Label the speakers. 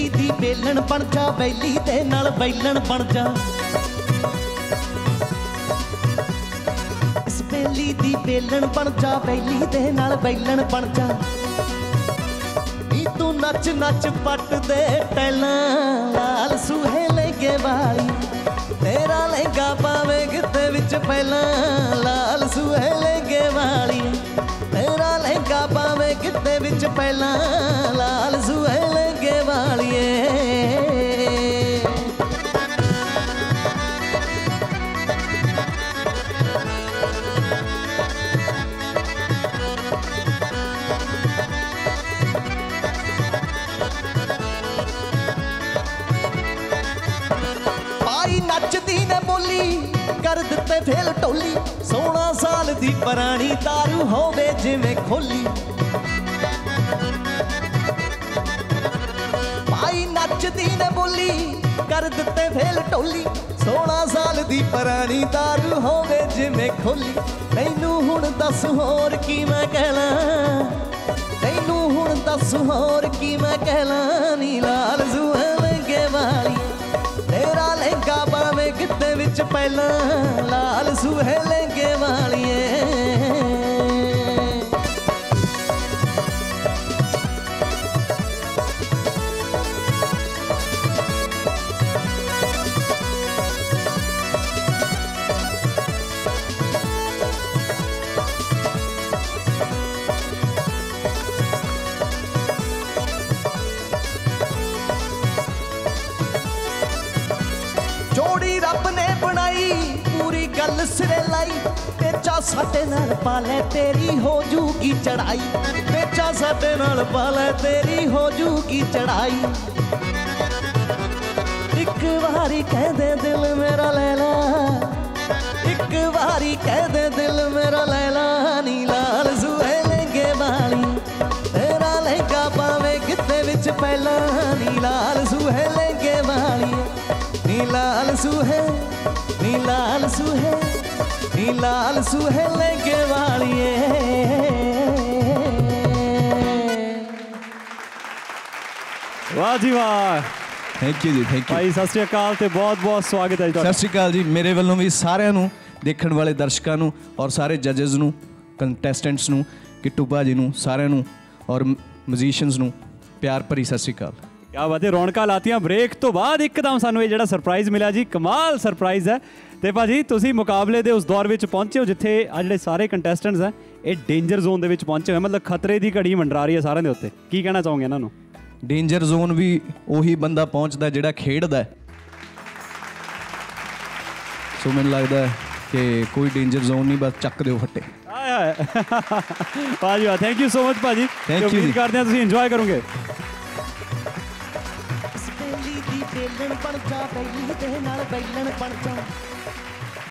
Speaker 1: ਬੇਲੀ ਦੀ ਬੇਲਣ ਬਣ ਜਾ ਬੈਲੀ ਦੇ ਨਾਲ ਬੈਲਣ ਬਣ ਜਾ ਇਸ ਬੇਲੀ ਦੀ ਬੇਲਣ ਬਣ ਜਾ ਬੈਲੀ ਦੇ ਨਾਲ ਬੈਲਣ ਬਣ ਜਾ ਨੀ ਤੂੰ ਨੱਚ ਨੱਚ ਪੱਟ ਦੇ ਟੈਲਾਂ ਲਾਲ ਸੂਹੇ ਲਹਿੰਗੇ ਵਾਲੀ ਤੇਰਾ ਲਹਿੰਗਾ ਪਾਵੇ ਕਿਤੇ ਵਿੱਚ ਪਹਿਲਾਂ ਲਾਲ ਸੂਹੇ ਕਰ ਦਿੱਤੇ ਫੇਲ ਢੋਲੀ 16 ਸਾਲ ਦੀ ਪੁਰਾਣੀ दारू ਹੋਵੇ ਜਿਵੇਂ ਖੋਲੀ ਪਾਈ ਨੱਚਦੀ ਨੇ ਬੋਲੀ ਕਰ ਦਿੱਤੇ ਫੇਲ ਢੋਲੀ 16 ਸਾਲ ਦੀ ਪੁਰਾਣੀ दारू ਹੋਵੇ ਜਿਵੇਂ ਖੋਲੀ ਤੈਨੂੰ ਹੁਣ ਦੱਸ ਹੋਰ ਕੀ ਮੈਂ ਕਹਿਣਾ ਤੈਨੂੰ ਹੁਣ ਦੱਸ ਹੋਰ ਕੀ ਮੈਂ ਕਹਿਣਾ ਨੀ ਲਾਲ ਜ਼ੂਹੇ ਕਿਤੇ ਵਿੱਚ ਪਹਿਲਾਂ ਲਾਲ ਸੂਹੇ ਲਹਿੰਗੇ ਵਾਲੀਏ। ਗੱਲ ਸਿਰੇ ਲਾਈ ਤੇਚਾ ਸਾਡੇ ਨਾਲ ਪਾ ਲੈ ਤੇਰੀ ਹੋ ਜੂਗੀ ਚੜਾਈ ਤੇਚਾ ਸਾਡੇ ਨਾਲ ਪਾ ਲੈ ਤੇਰੀ ਹੋ ਜੂਗੀ ਚੜਾਈ ਇੱਕ ਵਾਰੀ ਕਹਿ ਦੇ ਦਿਲ ਮੇਰਾ ਲੈ ਲਾ ਇੱਕ ਵਾਰੀ ਕਹਿ ਦੇ ਦਿਲ ਮੇਰਾ ਲੈ ਲਾ ਨੀ ਲਾਲ ਸੂਹੇ ਲਹਿੰਗੇ ਵਾਲੀ ਤੇਰਾ ਲਹਿੰਗਾ ਪਾਵੇ ਕਿਤੇ ਵਿੱਚ ਪਹਿਲਾਂ ਨੀ ਲਾਲ ਸੂਹੇ ਲਹਿੰਗੇ ਵਾਲੀ ਨੀ ਲਾਲ ਸੂਹੇ ਨੀ ਲਾਲ ਸੂਹੇ ਨੀ ਲਾਲ ਸੂਹੇ ਲਹਿੰਗੇ ਵਾਲੀਏ
Speaker 2: ਵਾਹ ਜੀ ਵਾਹ
Speaker 3: ਥੈਂਕ ਯੂ ਜੀ ਥੈਂਕ ਯੂ
Speaker 2: ਭਾਈ ਸਤਿ ਸ਼੍ਰੀ ਅਕਾਲ ਤੇ ਬਹੁਤ ਬਹੁਤ ਸਵਾਗਤ ਹੈ ਜੀ
Speaker 3: ਸਤਿ
Speaker 2: ਤੁਹਾਡਾ
Speaker 3: ਸ਼੍ਰੀ ਅਕਾਲ ਜੀ ਮੇਰੇ ਵੱਲੋਂ ਵੀ ਸਾਰਿਆਂ ਨੂੰ ਦੇਖਣ ਵਾਲੇ ਦਰਸ਼ਕਾਂ ਨੂੰ ਔਰ ਸਾਰੇ ਜੱਜਸ ਨੂੰ ਕੰਟੈਸਟੈਂਟਸ ਨੂੰ ਕਿੱਟੂ ਭਾਜੀ ਨੂੰ ਸਾਰਿਆਂ ਨੂੰ ਔਰ ਮਿਊਜ਼ੀਸ਼ੀਅਨਸ ਨੂੰ ਪਿਆਰ ਭਰੀ ਸਤਿ ਸ਼੍ਰੀ ਅਕਾਲ
Speaker 2: ਕਿਆ ਬਾਤ ਹੈ ਰੌਣਕਾਂ ਲਾਤੀਆਂ ਬ੍ਰੇਕ ਤੋਂ ਬਾਅਦ ਇੱਕਦਮ ਸਾਨੂੰ ਇਹ ਜਿਹੜਾ ਸਰਪ੍ਰਾਈਜ਼ ਮਿਲਿਆ ਜੀ ਕਮਾਲ ਸਰਪ੍ਰਾਈਜ਼ ਹੈ ਤੇ ਭਾਜੀ ਤੁਸੀਂ ਮੁਕਾਬਲੇ ਦੇ ਉਸ ਦੌਰ ਵਿੱਚ ਪਹੁੰਚੇ ਹੋ ਜਿੱਥੇ ਆ ਜਿਹੜੇ ਸਾਰੇ ਕੰਟੈਸਟੈਂਟਸ ਹੈ ਇਹ ਡੇਂਜਰ ਜ਼ੋਨ ਦੇ ਵਿੱਚ ਪਹੁੰਚੇ ਹੋਏ ਮਤਲਬ ਖਤਰੇ ਦੀ ਘੜੀ ਮੰਡਰਾ ਰਹੀ ਹੈ ਸਾਰਿਆਂ ਦੇ ਉੱਤੇ। ਕੀ ਕਹਿਣਾ ਚਾਹੋਗੇ ਇਹਨਾਂ ਨੂੰ?
Speaker 3: ਡੇਂਜਰ ਜ਼ੋਨ ਵੀ ਉਹੀ ਬੰਦਾ ਪਹੁੰਚਦਾ ਜਿਹੜਾ ਖੇਡਦਾ। ਸੋ ਮੈਨੂੰ ਲੱਗਦਾ ਕਿ ਕੋਈ ਡੇਂਜਰ ਜ਼ੋਨ ਨਹੀਂ ਬਸ ਚੱਕ ਦਿਓ ਫੱਟੇ।
Speaker 2: ਆਏ ਹਾਏ। ਵਾਹ ਜੀ ਵਾਹ ਥੈਂਕ ਯੂ ਸੋ ਮਚ ਭਾਜੀ। ਉਮੀਦ
Speaker 3: ਜੀ।
Speaker 2: ਕਰਦੇ ਹਾਂ ਤੁਸੀਂ ਇੰਜੋਏ ਕਰੋਗੇ।
Speaker 1: ਇਸ ਬੇਲੀ ਦੀ ਬੇਲਣ ਬਣ ਜਾ ਬੈਲੀ ਦੇ ਨਾਲ ਬੈਲਣ ਬਣ ਜਾ।